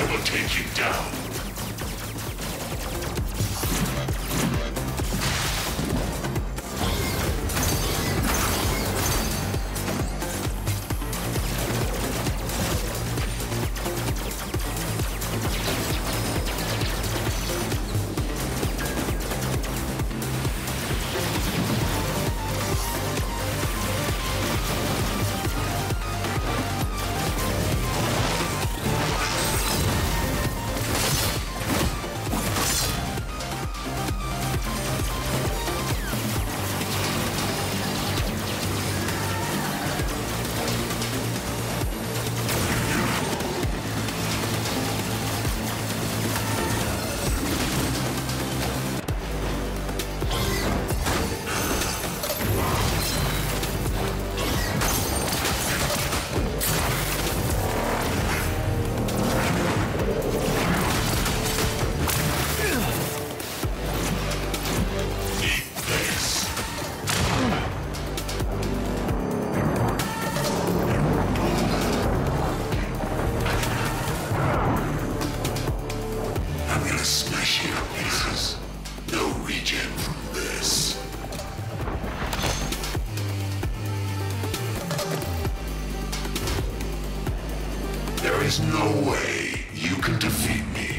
I will take you down. There's no way you can defeat me.